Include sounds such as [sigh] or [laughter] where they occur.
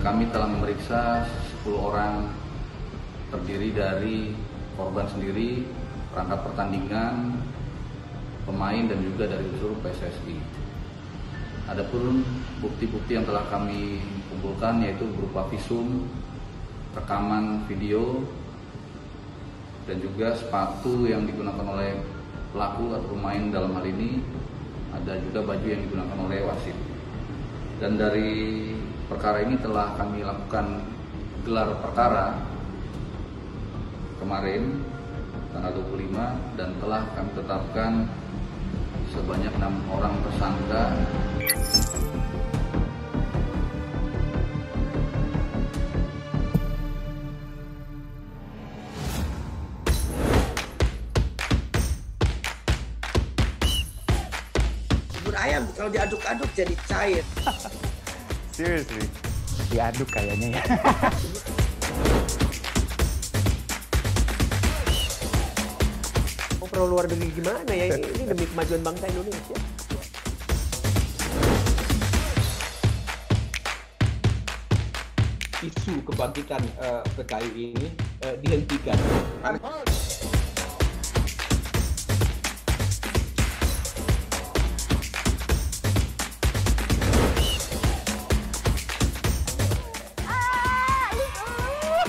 Kami telah memeriksa 10 orang terdiri dari korban sendiri, perangkat pertandingan, pemain dan juga dari unsur PSSI. Adapun bukti-bukti yang telah kami kumpulkan yaitu berupa visum, rekaman video, dan juga sepatu yang digunakan oleh pelaku atau pemain dalam hal ini, ada juga baju yang digunakan oleh wasit. Dan dari perkara ini telah kami lakukan gelar perkara kemarin tanggal 25 dan telah kami tetapkan sebanyak enam orang tersangka ayam kalau diaduk-aduk jadi cair. [laughs] Seriously. Diaduk kayaknya ya. Perlu luar negeri gimana ya? Ini demi kemajuan bangsa Indonesia. isu kebangkitan eh, PKI ini eh, dihentikan.